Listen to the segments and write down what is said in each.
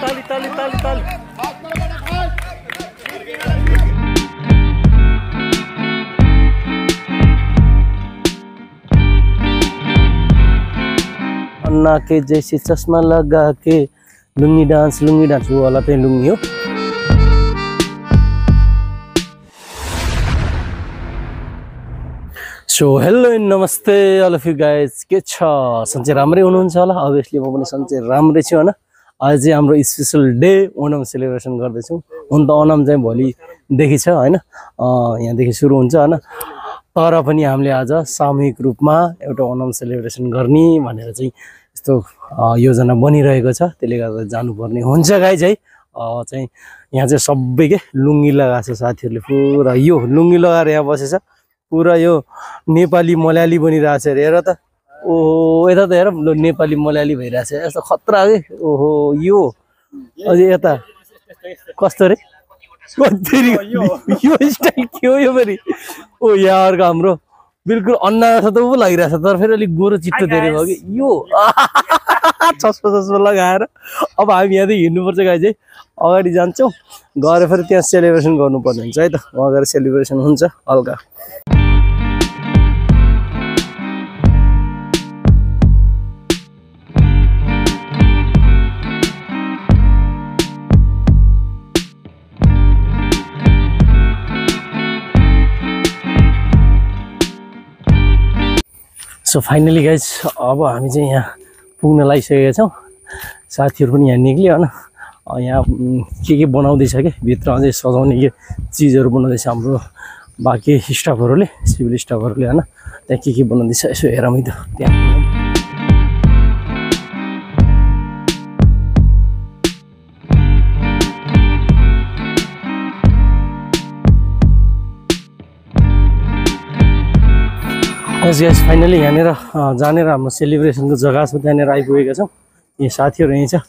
ताली ताली ताली ताली अन्ना के जैसे चश्मा लगा के लुङ्गी डान्स लुङ्गी डान्स वो वाला चाहिँ लुङ्गी हो। सो हेलो एन्ड नमस्ते अल गाइज़ के छ सन्चै राम्रै हुनुहुन्छ होला अभियसली म पनि सन्चै आज चाहिँ हाम्रो स्पेसल डे ओनम सेलिब्रेसन गर्दैछौँ। हुन त ओनम चाहिँ भोलिदेखि छ होइन? यहाँदेखि सुरु हुन्छ होइन? तर पनि हामीले आज सामूहिक रूपमा एउटा ओनम सेलिब्रेसन गर्ने भनेर चाहिँ यस्तो योजना बनिरहेको छ। त्यसले गर्दा जानुपर्ने हुन्छ गाइज है? अँ, चाहिँ यहाँ चाहिँ सबै के? लुङ्गी लगाएको छ साथीहरूले। पुरा यो लुङ्गी लगाएर यहाँ बसेछ। पुरा यो नेपाली मलयाली बनिरहेको छ। अरे हेर त। ओहो यता त हेर ल नेपाली मलयाली भइरहेछ। यस्तो खतरा के? ओहो यो। अझै यता कस्तो रे? यो। स्टाइल के हो यो फेरि ओ यार हाम्रो बिल्कुल अन्ना जस्तो त ऊ लागिरहेछ तर फेरि अलिक गोरो चिट्टो धेरै भयो कि। यो। चस्मा चस्मा लगाएर। अब हामी यहाँदेखि हिँड्नुपर्छ गाई चाहिँ अगाडि जान्छौँ। गएर फेरि त्यहाँ सेलिब्रेसन गर्नुपर्ने हुन्छ है त। गएर सेलिब्रेसन हुन्छ हल्का। सो फाइनली गाइज अब हामी चाहिँ यहाँ पुग्न लागिसकेका छौँ। साथीहरू पनि यहाँ निक्ल्यो होइन? यहाँ के के बनाउँदैछ कि? भित्र अझै सजाउने के चिजहरू बनाउँदैछ हाम्रो बाँकी स्टाफहरूले सिभिल स्टाफहरूले होइन? त्यहाँ के के बनाउँदैछ यसो हेरौँ त त्यहाँ। यस यस फाइनली यहाँनिर जानेर हाम्रो सेलिब्रेसनको जग्गा छ त्यहाँनिर आइपुगेका छौँ। यहाँ साथीहरू यहीँ छ।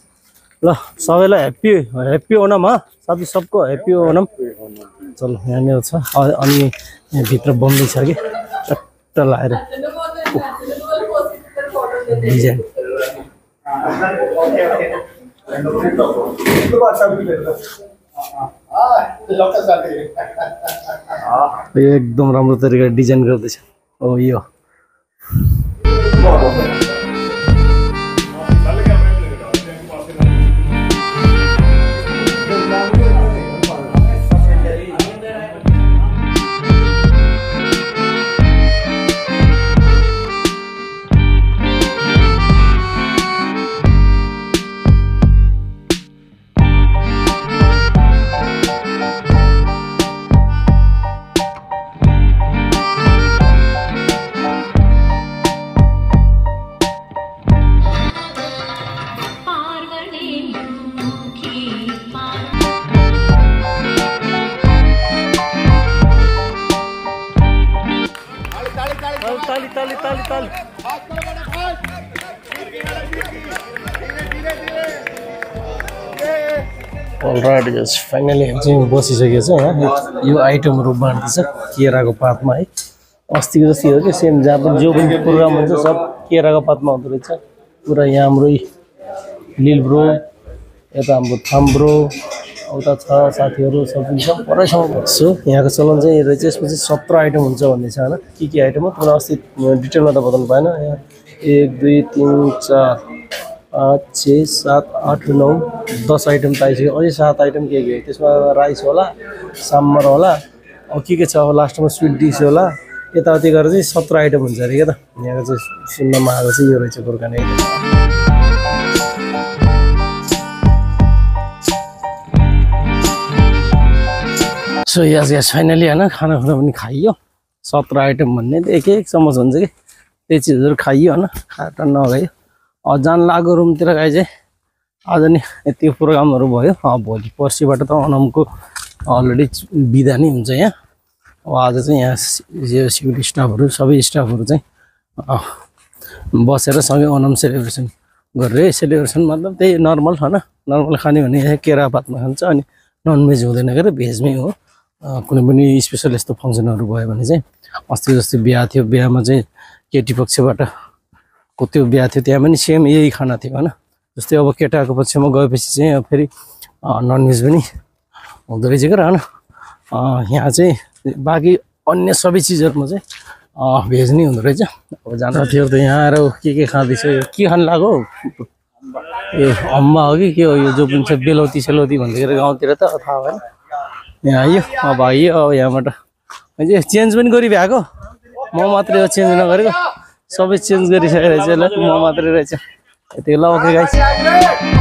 ल सबैलाई ह्याप्पी ह्याप्पी ओनम ह? साथी सबको ह्याप्पी ओनम चल यहाँनिर छ। अनि यहाँभित्र बन्दैछ कि? चट्ट लाएर। डिजाइन। एकदम राम्रो तरिकाले डिजाइन गर्दैछ। हो यो ताली अलराइट गज फाइनली चाहिँ बसिसकेको छ यो आइटमहरू बाँड्दैछ केराको पातमा है अस्तिको जस्तै हो कि सेम जहाँ पनि जो पनि प्रोग्राम हुन्छ सब केराको पातमा हुँदो रहेछ पुरा यहाँ हाम्रो लिल ब्रो यता हाम्रो थाम उता छ साथीहरू सब सब परैसँग बस्छु। यहाँको चलन चाहिँ रहेछ यसमा चाहिँ सत्र आइटम हुन्छ भन्ने छ होइन? के के आइटम हो? तपाईँलाई अस्ति डिटेलमा त बताउनु भएन। यहाँ एक दुई तिन चार पाँच छ सात आठ नौ दस आइटम त आइसक्यो अझै सात आइटम के के? त्यसमा राइस होला साम्बर होला अब के के छ? अब लास्टमा स्विट डिस होला। यताउति गरेर चाहिँ सत्र आइटम हुन्छ अरे क्या त? यहाँको चाहिँ सुन्नमा आएको चाहिँ यो रहेछ गोर्खाने सो यस यस फाइनली होइन खानाखुना पनि खाइयो। सत्र आइटम भन्ने एक एक चम्मच हुन्छ कि? त्यही चिजहरू खाइयो होइन खाएर नगयो। जान लाग्यो रुमतिर गए चाहिँ आज नि यति प्रोग्रामहरू भयो। अब भोलि पर्सिबाट त अनमको अलरेडी बिदा नै हुन्छ यहाँ। अब आज चाहिँ यहाँ सि- यो सिक्युरिटी स्टाफहरू सबै स्टाफहरू चाहिँ बसेर सँगै ओनम सेलिब्रेसन गरेर सेलिब्रेसन मतलब त्यही नर्मल होइन? नर्मल खाने भने केरा पातमा खान्छ अनि ननभेज हुँदैन के अरे भेजमै हो। कुनै पनि स्पेसल यस्तो फङ्सनहरू भयो भने चाहिँ अस्ति जस्तो बिहा थियो बिहामा चाहिँ केटी पक्षबाट को त्यो बिहा थियो त्यहाँ पनि सेम यही खाना थियो होइन? जस्तै अब केटाको पक्षमा गएपछि चाहिँ फेरि ननभेज पनि हुँदो रहेछ क्या होइन? यहाँ चाहिँ बाँकी अन्य सबै चिजहरूमा चाहिँ भेज नै हुँदो रहेछ। अब जान साथीहरू त यहाँ आएर के के खाँदैछ यो के खानु लाग्यो? ए अम्मा हो कि के हो यो जो पनि छ बेलौती सेलौती भन्दाखेरि गाउँतिर त थाहा भएन। यहाँ आइयो। अब आइयो अब यहाँबाट। चेन्ज पनि गरिभएको। म मात्रै हो चेन्ज नगरेको। सबै चेन्ज गरिसकेर चाहिँ ल म मात्रै रहेछ। यति ल ओके गाइस